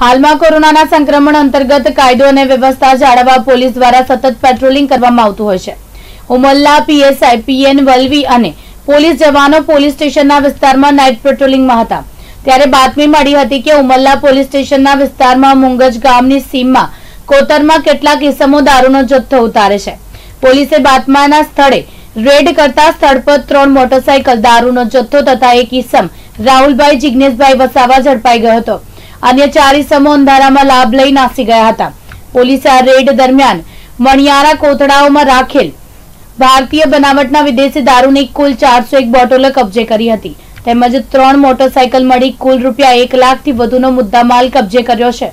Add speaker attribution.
Speaker 1: હાલમાં કોરોનાના સંક્રમણ અંતર્ગત કાયદો અને વ્યવસ્થા જાળવવા પોલીસ દ્વારા સતત પેટ્રોલિંગ કરવામાં આવતું હોય છે. ઉમલ્લા પીએસઆઈ, પીએન વલવી અને પોલીસ જવાનો પોલીસ સ્ટેશનના વિસ્તારમાં નાઇટ પેટ્રોલિંગમાં હતા. ત્યારે બાતમી મળી હતી કે ઉમલ્લા પોલીસ સ્ટેશનના વિસ્તારમાં મુંગજ ગામની સીમમાં કોતરમાં કેટલાક ઇસમો દારૂનો જથ્થો ઉતારે છે. પોલીસે બાતમાના સ્થળે રેડ કરતા સ્થળ પર ત્રણ મોટરસાયકલ દારૂનો જથ્થો તથા એક ઇસમ રાહુલભાઈ, જિગ્નેશભાઈ વસાવા ઝડપાઈ ગયો હતો. અન્ય ચાર સમૂહ અંધારામાં લાભ લઈ નાસી ગયા હતા. પોલીસે આ રેડ દરમિયાન મણિયારા કોથળાઓમાં રાખેલ ભારતીય બનાવટના વિદેશી દારૂની કુલ ચારસો એક બોટલો કબજે કરી હતી. તેમજ ત્રણ મોટરસાયકલ મળી કુલ રૂપિયા એક લાખથી વધુનો મુદ્દામાલ કબજે કર્યો છે.